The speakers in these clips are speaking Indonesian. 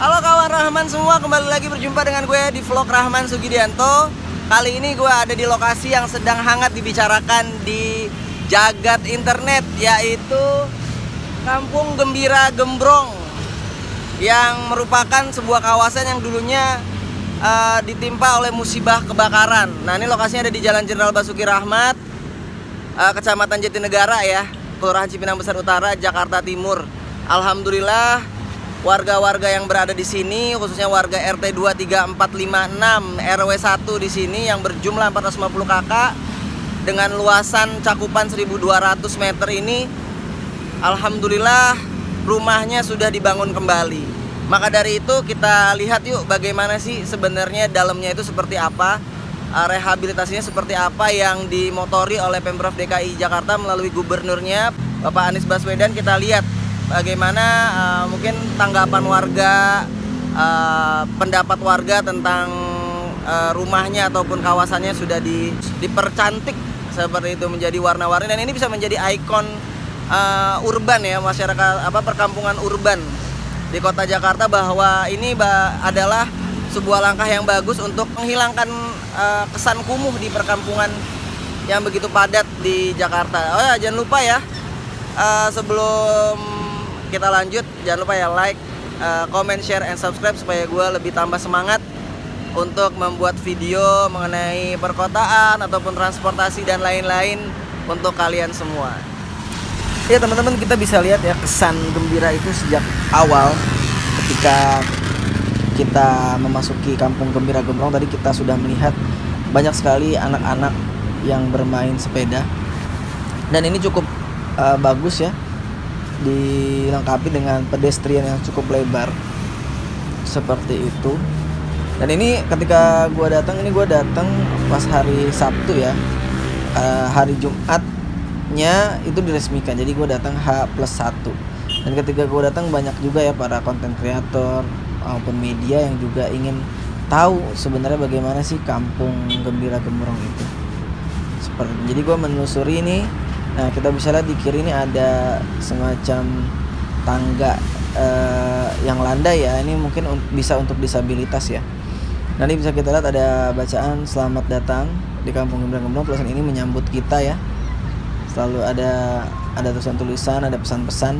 Halo kawan Rahman semua, kembali lagi berjumpa dengan gue di vlog Rahman Sugidianto. Kali ini gue ada di lokasi yang sedang hangat dibicarakan di jagat internet Yaitu Kampung Gembira Gembrong Yang merupakan sebuah kawasan yang dulunya uh, ditimpa oleh musibah kebakaran. Nah ini lokasinya ada di Jalan Jenderal Basuki Rahmat uh, Kecamatan Jatinegara ya Kelurahan Cipinang Besar Utara, Jakarta Timur. Alhamdulillah warga-warga yang berada di sini khususnya warga RT 23456 RW 1 di sini yang berjumlah 450 kakak dengan luasan cakupan 1200 meter ini alhamdulillah rumahnya sudah dibangun kembali. Maka dari itu kita lihat yuk bagaimana sih sebenarnya dalamnya itu seperti apa eh, rehabilitasinya seperti apa yang dimotori oleh Pemprov DKI Jakarta melalui gubernurnya Bapak Anies Baswedan kita lihat bagaimana uh, mungkin tanggapan warga, uh, pendapat warga tentang uh, rumahnya ataupun kawasannya sudah di, dipercantik seperti itu menjadi warna-warni dan ini bisa menjadi ikon uh, urban ya masyarakat apa perkampungan urban di kota Jakarta bahwa ini adalah sebuah langkah yang bagus untuk menghilangkan uh, kesan kumuh di perkampungan yang begitu padat di Jakarta. Oh ya jangan lupa ya uh, sebelum kita lanjut. Jangan lupa ya like uh, comment share and subscribe supaya gue lebih tambah semangat untuk membuat video mengenai perkotaan ataupun transportasi dan lain-lain untuk kalian semua. Ya teman-teman kita bisa lihat ya kesan gembira itu sejak awal ketika kita memasuki kampung gembira gembrong. Tadi kita sudah melihat banyak sekali anak-anak yang bermain sepeda. Dan ini cukup uh, bagus ya dilengkapi dengan pedestrian yang cukup lebar. Seperti itu. Dan ini ketika gue datang ini gue datang pas hari Sabtu ya. Uh, hari Jumatnya itu diresmikan jadi gue datang H plus 1 dan ketika gue datang banyak juga ya para konten kreator maupun media yang juga ingin tahu sebenarnya bagaimana sih kampung gembira gembrong itu. Seperti itu. jadi gue menelusuri ini Nah kita bisa lihat di kiri ini ada semacam tangga uh, yang landai ya. Ini mungkin un bisa untuk disabilitas ya. Nanti bisa kita lihat ada bacaan selamat datang di Kampung Gembrong-Gembrong. Tulisan ini menyambut kita ya. Selalu ada ada tulisan-tulisan, ada pesan-pesan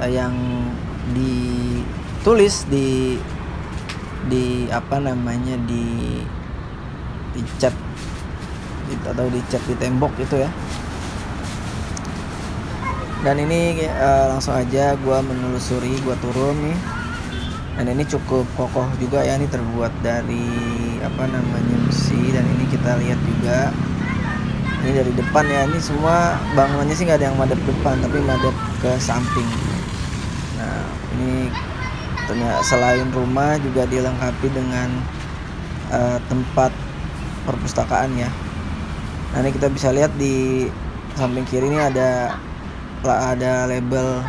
uh, yang ditulis di di apa namanya di di cat atau di cat di tembok itu ya dan ini uh, langsung aja gue menelusuri gue turun nih. Dan ini cukup kokoh juga ya ini terbuat dari apa namanya besi. Dan ini kita lihat juga ini dari depan ya. Ini semua bangunannya sih nggak ada yang madep depan tapi madep ke samping. Nah ini ternyata selain rumah juga dilengkapi dengan uh, tempat perpustakaan ya. Nah ini kita bisa lihat di samping kiri ini ada ada label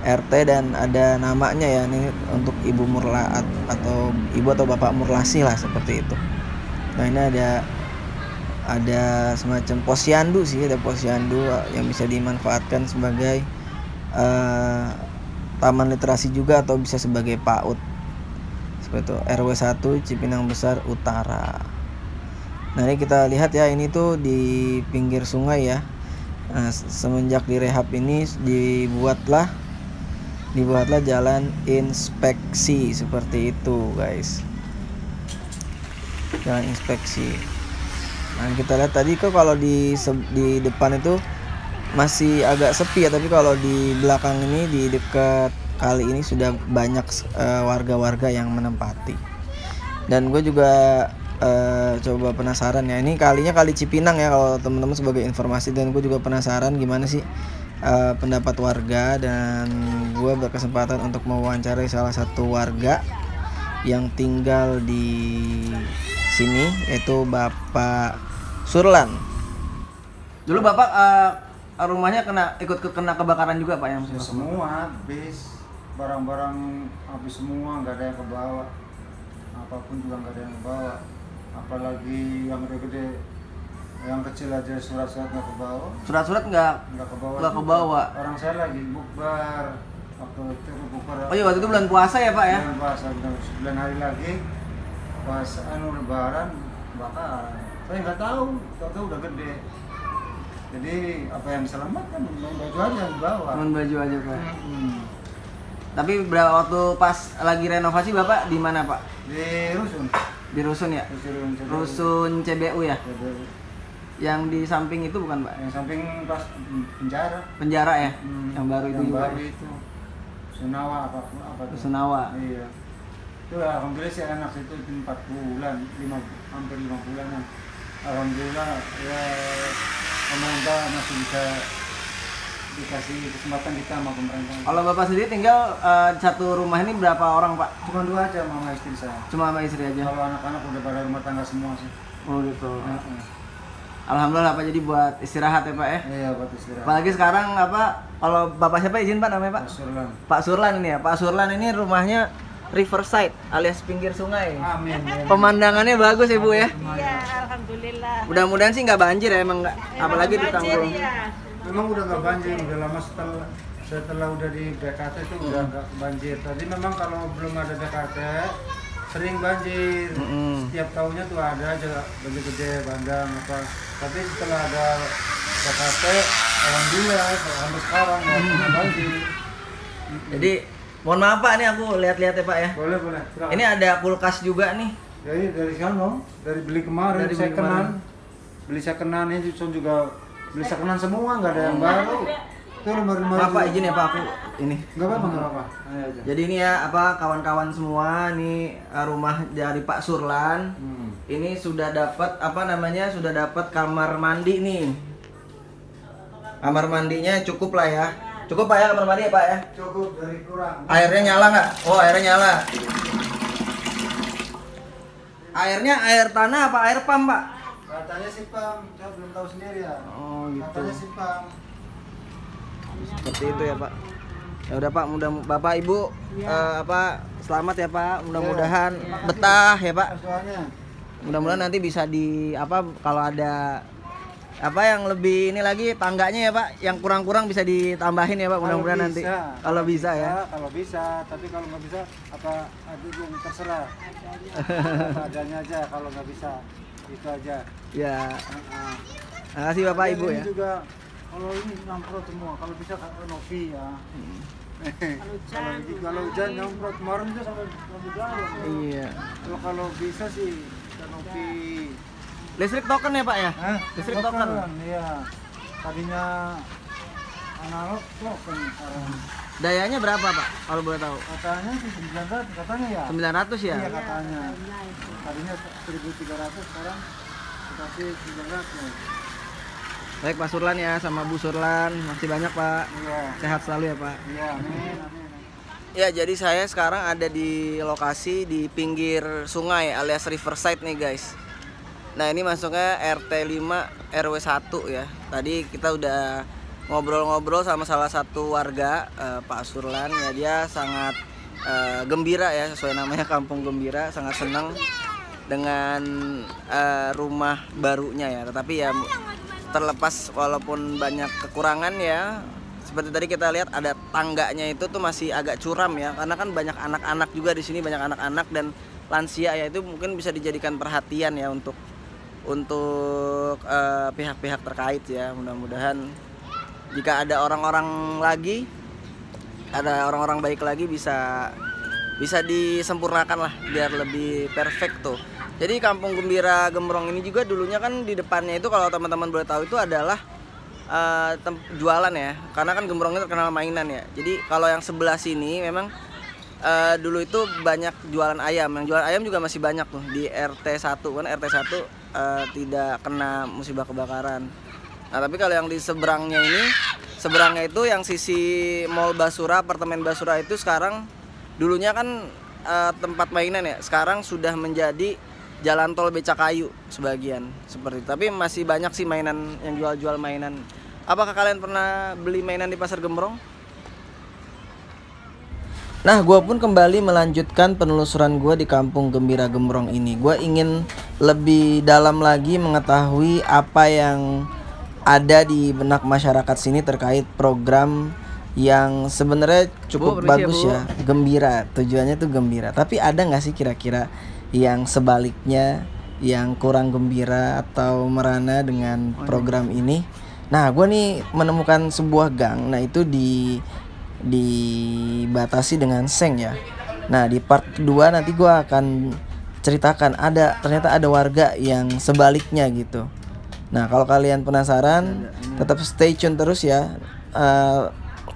RT dan ada namanya ya ini untuk Ibu Murla atau Ibu atau Bapak Murlasi lah seperti itu. Nah ini ada ada semacam posyandu sih ada posyandu yang bisa dimanfaatkan sebagai uh, taman literasi juga atau bisa sebagai PAUD seperti itu RW 1 Cipinang Besar Utara. Nah ini kita lihat ya ini tuh di pinggir sungai ya Nah, semenjak direhab ini dibuatlah dibuatlah jalan inspeksi seperti itu, guys. Jalan inspeksi. Nah, kita lihat tadi kok kalau di di depan itu masih agak sepi ya, tapi kalau di belakang ini di dekat kali ini sudah banyak eh, warga-warga uh, yang menempati. Dan gue juga uh, coba penasaran ya. Ini kalinya kali Cipinang ya kalau teman-teman sebagai informasi. Dan gue juga penasaran gimana sih uh, pendapat warga. Dan gue berkesempatan untuk mewawancarai salah satu warga yang tinggal di sini yaitu Bapak Surlan. Dulu Bapak uh, rumahnya kena ikut kena kebakaran juga Pak yang ya, semua habis. Barang-barang habis semua nggak ada yang kebawa. Apa pun juga nggak ada yang kebawa apalagi yang gede-gede yang kecil aja surat-surat nggak ke bawah surat-surat nggak nggak ke bawah nggak ke bawah orang saya lagi bukbar waktu itu buka Oh iya waktu itu bulan puasa ya pak ya? bulan puasa benar sembilan hari lagi pas anu lebaran bakar saya nggak tahu tahu-tahu udah gede jadi apa yang diselamatkan main baju aja yang dibawa Cuman baju aja pak. Hmm. Tapi berapa waktu pas lagi renovasi bapak di mana pak? di rusun Di rusun ya? rusun CBU ya? Yang di samping itu bukan pak? yang samping pas penjara Penjara ya? Hmm. Yang baru itu yang juga. baru itu Sunawa apa apa tuh? Rusunawa. iya itu alhamdulillah sih anak itu empat bulan lima hampir lima bulanan alhamdulillah ya pemerintah masih bisa dikasih kesempatan kita sama pemerintah Kalau bapak sendiri tinggal eh, satu rumah ini berapa orang pak? cuma dua aja mama istri saya Cuma sama istri aja? kalau anak-anak udah pada rumah tangga semua sih Oh gitu. Heeh. Alhamdulillah pak jadi buat istirahat ya pak ya? iya buat istirahat Apalagi sekarang apa? Kalau bapak siapa izin pak namanya pak? Surlan Pak Surlan ini ya. Pak Surlan ini rumahnya riverside alias pinggir sungai. amin ya. Pemandangannya bagus ya bu ya. Iya, alhamdulillah. Mudah-mudahan sih nggak banjir ya emang nggak. Apalagi di Banjir, Tanggul. Iya. memang udah nggak banjir udah lama setelah setelah udah di BKT itu udah nggak banjir tadi memang kalau belum ada BKT sering banjir Mm-mm. setiap tahunnya tuh ada aja banjir gede bandang apa tapi setelah ada BKT alhamdulillah sampai sekarang nggak pernah banjir Jadi mohon maaf pak nih aku lihat-lihat ya pak ya. boleh boleh silakan. Ini ada kulkas juga nih. dari dari sana dari beli kemarin Dari saya beli kemarin. beli sekenan ini juga beli sekenan semua nggak ada yang baru itu pak izin ya pak aku ini. nggak apa-apa nggak apa-apa Ayo aja Jadi ini ya apa kawan-kawan semua nih eh, rumah dari Pak Surlan. Hmm. Ini sudah dapat apa namanya? Sudah dapat kamar mandi nih. Kamar mandinya cukup lah ya. Cukup pak ya kamar mandi ya pak ya. cukup dari kurang Airnya nyala nggak? Oh airnya nyala. Airnya air tanah apa air pump pak? Katanya sih pam saya belum tahu sendiri ya Oh gitu. katanya sih pam Seperti itu ya pak. Ya udah pak, mudah bapak ibu eh, apa selamat ya pak. Mudah-mudahan betah ya pak. soalnya Mudah-mudahan nanti bisa di apa kalau ada apa yang lebih ini lagi tangganya ya pak, yang kurang-kurang bisa ditambahin ya pak. Mudah-mudahan nanti kalau bisa ya. kalau bisa tapi kalau nggak bisa apa aduh terserah apa adanya aja kalau nggak bisa itu aja Ya, Heeh. terima kasih bapak ibu ini ya. juga kalau ini nyamprot semua kalau bisa kalau Novi ya kalau hujan kalau hujan nyamprot kemarin itu sampai dalam Iya. kalau kalau bisa sih Novi Listrik token ya pak ya? Hah? Listrik token. Iya. Tadinya analog token sekarang. Dayanya berapa pak? Kalau boleh tahu? Katanya sih 900 katanya ya. 900 ya? Iya katanya. Tadinya 1300 sekarang dikasih 900. Baik Pak Surlan ya sama Bu Surlan, masih banyak Pak. Iya. Sehat selalu ya Pak. Iya, amin, amin. Ya, jadi saya sekarang ada di lokasi di pinggir sungai alias riverside nih guys. Nah, ini masuknya RT 5 RW 1 ya. Tadi kita udah ngobrol-ngobrol sama salah satu warga eh, Pak Surlan. Ya dia sangat eh, gembira ya sesuai namanya Kampung Gembira, sangat senang dengan eh, rumah barunya ya. Tetapi ya terlepas walaupun banyak kekurangan ya seperti tadi kita lihat ada tangganya itu tuh masih agak curam ya. Karena kan banyak anak-anak juga di sini banyak anak-anak dan lansia ya. Itu mungkin bisa dijadikan perhatian ya untuk untuk pihak-pihak terkait ya. Mudah-mudahan jika ada orang-orang lagi ada orang-orang baik lagi bisa bisa disempurnakan lah biar lebih perfect tuh. Jadi kampung gembira gembrong ini juga dulunya kan di depannya itu kalau teman-teman boleh tahu itu adalah tem- jualan ya. Karena kan gembrong itu terkenal mainan ya. Jadi kalau yang sebelah sini memang eh, dulu itu banyak jualan ayam. Yang jualan ayam juga masih banyak tuh di RT 1 kan RT 1 eh, tidak kena musibah kebakaran nah tapi kalau yang di seberangnya ini seberangnya itu yang sisi mall Basura apartemen Basura itu sekarang dulunya kan eh, tempat mainan ya sekarang sudah menjadi jalan tol becakayu sebagian seperti itu. tapi masih banyak sih mainan yang jual-jual mainan apakah kalian pernah beli mainan di pasar Gembrong Nah, gue pun kembali melanjutkan penelusuran gue di kampung Gembira Gembrong ini. Gue ingin lebih dalam lagi mengetahui apa yang ada di benak masyarakat sini terkait program yang sebenarnya cukup Bu, ya, bagus Bu. ya, gembira. Tujuannya tuh gembira. Tapi ada nggak sih kira-kira yang sebaliknya yang kurang gembira atau merana dengan program ini? Nah, gue nih menemukan sebuah gang. Nah, itu di dibatasi dengan seng ya. Nah, di part kedua nanti gue akan ceritakan ada ternyata ada warga yang sebaliknya gitu. Nah, kalau kalian penasaran, tetap stay tune terus ya. Eh,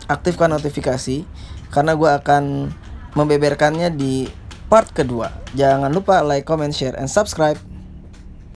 aktifkan notifikasi karena gue akan membeberkannya di part kedua. Jangan lupa like, comment, share, and subscribe.